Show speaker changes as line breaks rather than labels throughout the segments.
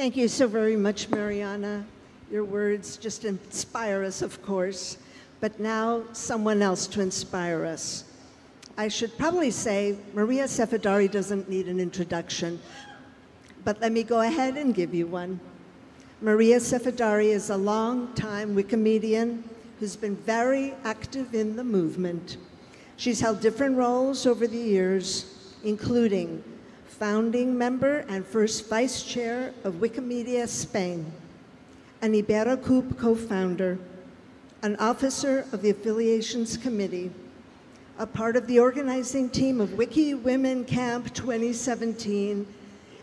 Thank you so very much, Mariana. Your words just inspire us, of course, but now someone else to inspire us. I should probably say Maria Sefidari doesn't need an introduction, but let me go ahead and give you one. Maria Sefidari is a long-time Wikimedian who's been very active in the movement. She's held different roles over the years, including founding member and first vice chair of Wikimedia Spain, an Iberocoop co-founder, an officer of the Affiliations Committee, a part of the organizing team of Wiki Women Camp 2017,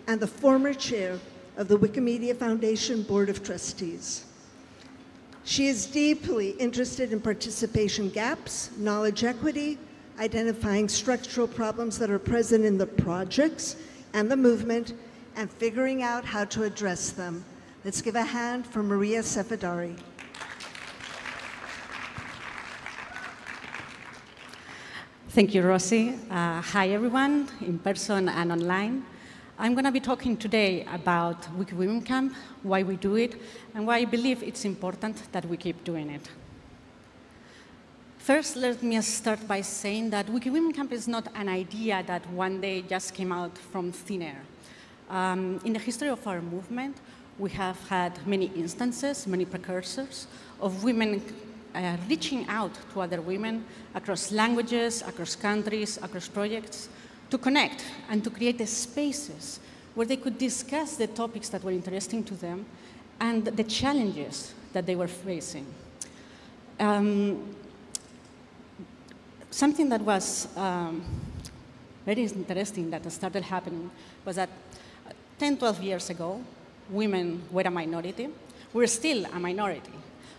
and the former chair of the Wikimedia Foundation Board of Trustees. She is deeply interested in participation gaps, knowledge equity, identifying structural problems that are present in the projects and the movement, and figuring out how to address them. Let's give a hand for Maria Sefidari.
Thank you, Rosie. Uh, hi, everyone, in person and online. I'm going to be talking today about Wiki Women Camp, why we do it, and why I believe it's important that we keep doing it. First, let me start by saying that Wiki Women Camp is not an idea that one day just came out from thin air. Um, in the history of our movement, we have had many instances, many precursors of women uh, reaching out to other women across languages, across countries, across projects, to connect and to create the spaces where they could discuss the topics that were interesting to them and the challenges that they were facing. Um, something that was um, very interesting that started happening was that 10, 12 years ago, women were a minority. We're still a minority.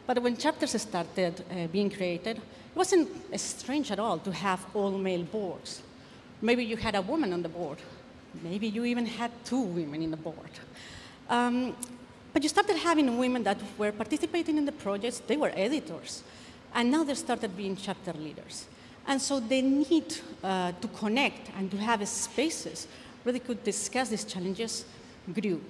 But when chapters started uh, being created, it wasn't strange at all to have all male boards. Maybe you had a woman on the board. Maybe you even had two women in the board. Um, but you started having women that were participating in the projects, they were editors. And now they started being chapter leaders. And so they need uh, to connect and to have spaces where they could discuss these challenges grew.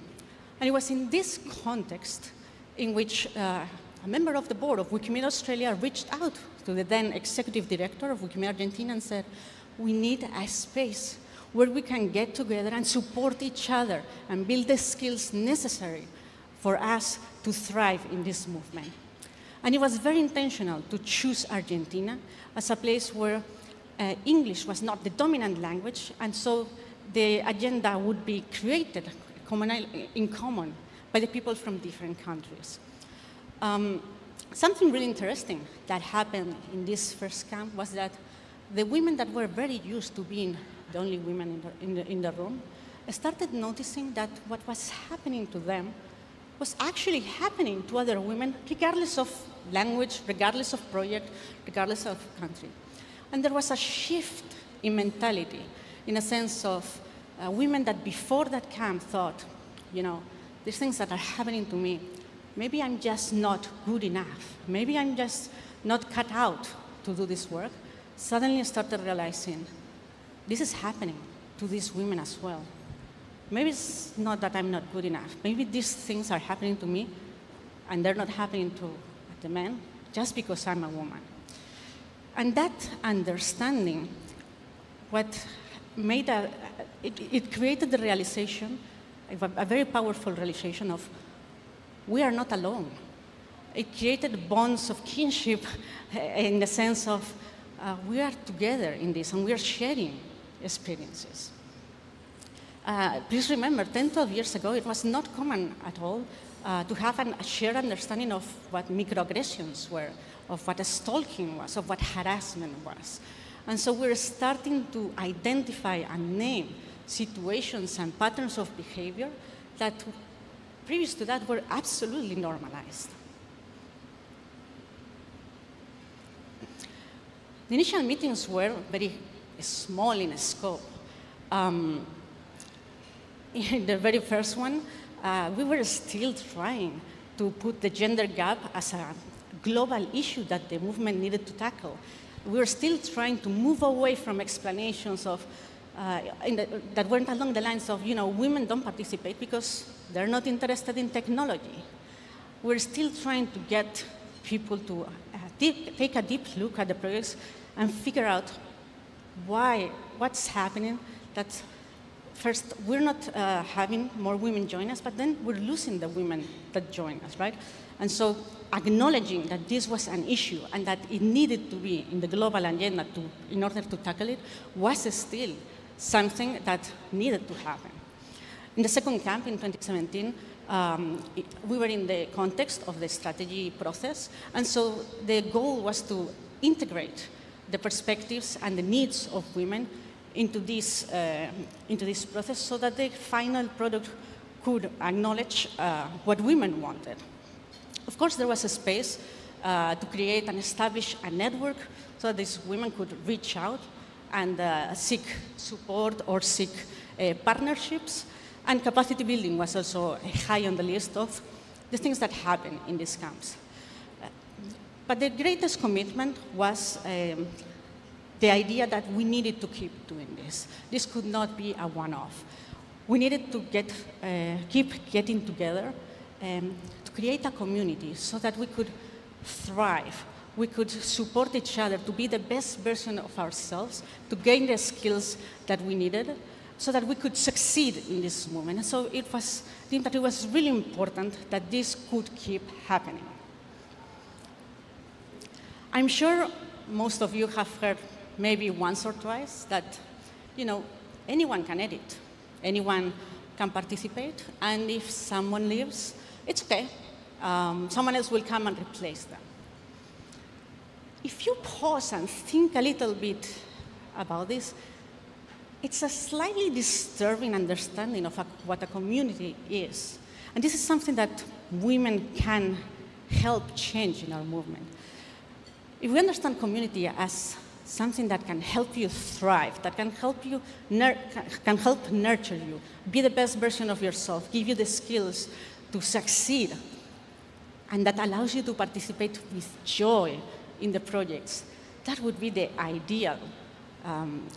And it was in this context in which uh, a member of the board of Wikimedia Australia reached out to the then executive director of Wikimedia Argentina and said, we need a space where we can get together and support each other and build the skills necessary for us to thrive in this movement. And it was very intentional to choose Argentina as a place where uh, English was not the dominant language, and so the agenda would be created in common by the people from different countries. Um, something really interesting that happened in this first camp was that the women that were very used to being the only women in the, in the, in the room started noticing that what was happening to them was actually happening to other women, regardless of language, regardless of project, regardless of country. And there was a shift in mentality, in a sense of uh, women that before that camp thought, you know, these things that are happening to me, maybe I'm just not good enough. Maybe I'm just not cut out to do this work. Suddenly started realizing this is happening to these women as well. Maybe it's not that I'm not good enough. Maybe these things are happening to me and they're not happening to the men just because I'm a woman. And that understanding, what made a, it, it created the realization, a very powerful realization of we are not alone. It created bonds of kinship in the sense of uh, we are together in this and we are sharing experiences. Uh, please remember, 10, 12 years ago, it was not common at all uh, to have an, a shared understanding of what microaggressions were, of what stalking was, of what harassment was. And so we're starting to identify and name situations and patterns of behavior that previous to that were absolutely normalized. The initial meetings were very small in scope. Um, in the very first one, uh, we were still trying to put the gender gap as a global issue that the movement needed to tackle. We were still trying to move away from explanations of uh, the, that went along the lines of, you know, women don't participate because they're not interested in technology. We're still trying to get people to uh, deep, take a deep look at the projects and figure out why, what's happening that first, we're not uh, having more women join us, but then we're losing the women that join us, right? And so acknowledging that this was an issue and that it needed to be in the global agenda to, in order to tackle it was still something that needed to happen. In the second camp in 2017, um, it, we were in the context of the strategy process, and so the goal was to integrate the perspectives and the needs of women into this, uh, into this process so that the final product could acknowledge uh, what women wanted. Of course, there was a space uh, to create and establish a network so that these women could reach out and uh, seek support or seek uh, partnerships. And capacity building was also high on the list of the things that happen in these camps. But the greatest commitment was um, the idea that we needed to keep doing this. This could not be a one-off. We needed to get, uh, keep getting together um, to create a community so that we could thrive we could support each other to be the best version of ourselves, to gain the skills that we needed, so that we could succeed in this movement. So it was, I think that it was really important that this could keep happening. I'm sure most of you have heard maybe once or twice that, you know, anyone can edit, anyone can participate, and if someone leaves, it's okay. Um, someone else will come and replace them if you pause and think a little bit about this, it's a slightly disturbing understanding of a, what a community is. And this is something that women can help change in our movement. If we understand community as something that can help you thrive, that can help you can help nurture you, be the best version of yourself, give you the skills to succeed, and that allows you to participate with joy in the projects. That would be the ideal. Um,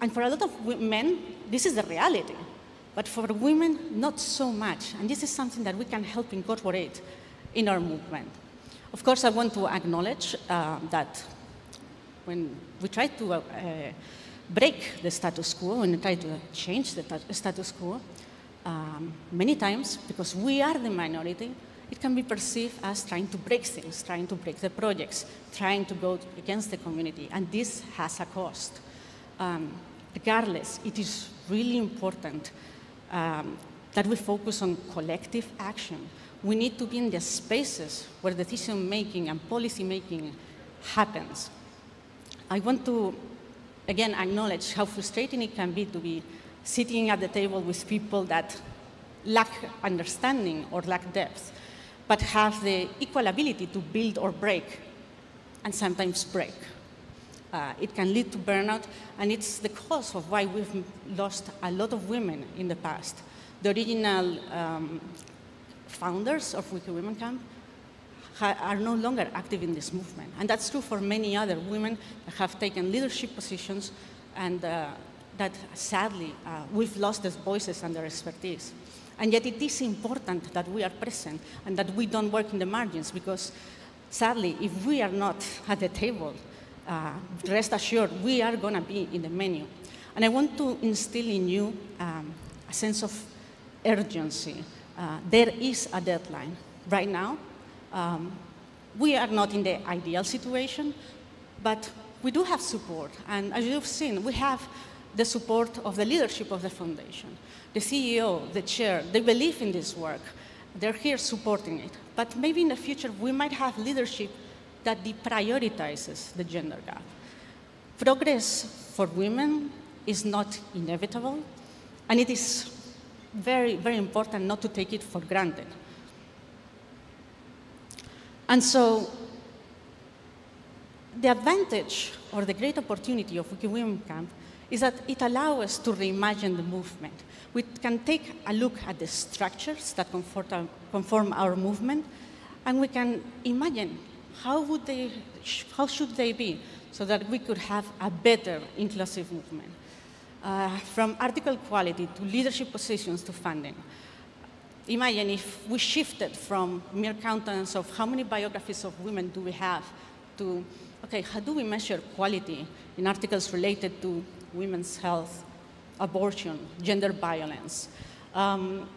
and for a lot of men, this is the reality. But for women, not so much. And this is something that we can help incorporate in our movement. Of course, I want to acknowledge uh, that when we try to uh, break the status quo, we try to change the status quo, um, many times, because we are the minority, it can be perceived as trying to break things, trying to break the projects, trying to go against the community, and this has a cost. Um, regardless, it is really important um, that we focus on collective action. We need to be in the spaces where decision making and policy making happens. I want to, again, acknowledge how frustrating it can be to be sitting at the table with people that lack understanding or lack depth but have the equal ability to build or break, and sometimes break. Uh, it can lead to burnout, and it's the cause of why we've lost a lot of women in the past. The original um, founders of Wiki Women Camp are no longer active in this movement. And that's true for many other women that have taken leadership positions and uh, that sadly uh, we've lost their voices and their expertise. And yet it is important that we are present and that we don't work in the margins because sadly, if we are not at the table, uh, rest assured, we are going to be in the menu. And I want to instill in you um, a sense of urgency. Uh, there is a deadline. Right now, um, we are not in the ideal situation, but we do have support. And as you've seen, we have the support of the leadership of the foundation the CEO, the chair, they believe in this work. They're here supporting it. But maybe in the future, we might have leadership that deprioritizes the gender gap. Progress for women is not inevitable, and it is very, very important not to take it for granted. And so, the advantage or the great opportunity of Wiki Women Camp is that it allows us to reimagine the movement. We can take a look at the structures that conform our movement, and we can imagine how, would they, how should they be so that we could have a better inclusive movement. uh, from article quality to leadership positions to funding. Imagine if we shifted from mere countings of how many biographies of women do we have to, okay, how do we measure quality in articles related to women's health, abortion, gender violence? Um,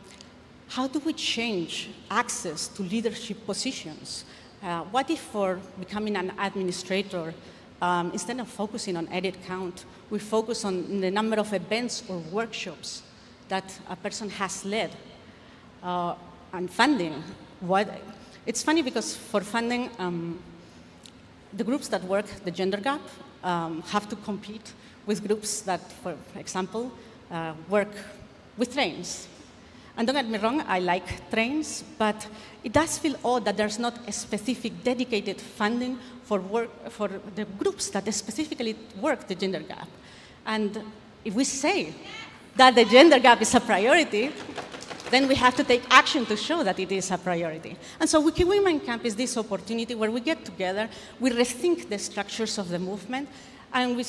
how do we change access to leadership positions? Uh, what if for becoming an administrator, um, instead of focusing on edit count, we focus on the number of events or workshops that a person has led? Uh, and funding, what, it's funny because for funding, um, the groups that work the gender gap um, have to compete with groups that, for example, uh, work with trains. And don't get me wrong, I like trains, but it does feel odd that there's not a specific dedicated funding for, work, for the groups that specifically work the gender gap. And if we say that the gender gap is a priority, then we have to take action to show that it is a priority. And so Wiki Women Camp is this opportunity where we get together, we rethink the structures of the movement, and we,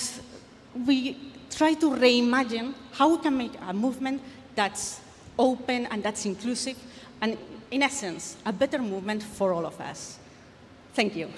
we try to reimagine how we can make a movement that's open and that's inclusive, and in essence, a better movement for all of us. Thank you.